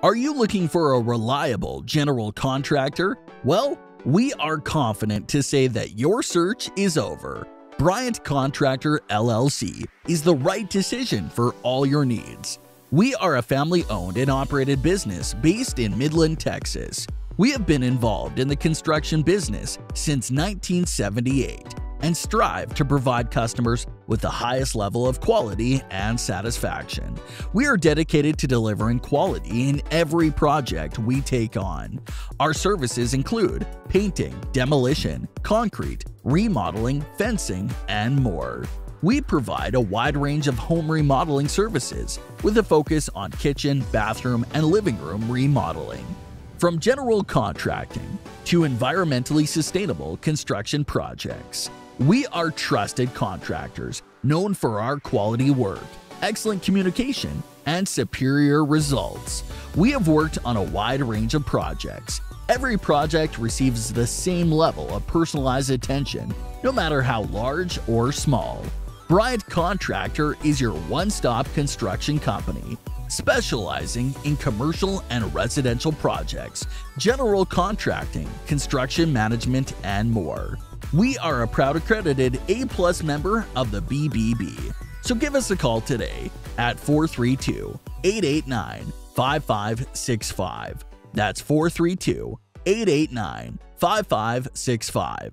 Are you looking for a reliable general contractor? Well, we are confident to say that your search is over. Bryant Contractor LLC is the right decision for all your needs. We are a family owned and operated business based in Midland, Texas. We have been involved in the construction business since 1978 and strive to provide customers with the highest level of quality and satisfaction. We are dedicated to delivering quality in every project we take on. Our services include painting, demolition, concrete, remodeling, fencing, and more. We provide a wide range of home remodeling services with a focus on kitchen, bathroom, and living room remodeling. From general contracting to environmentally sustainable construction projects, we are trusted contractors known for our quality work, excellent communication, and superior results. We have worked on a wide range of projects. Every project receives the same level of personalized attention, no matter how large or small. Bryant Contractor is your one-stop construction company, specializing in commercial and residential projects, general contracting, construction management, and more. We are a proud accredited A-plus member of the BBB. So give us a call today at 432 889 5565. That's 432 889 5565.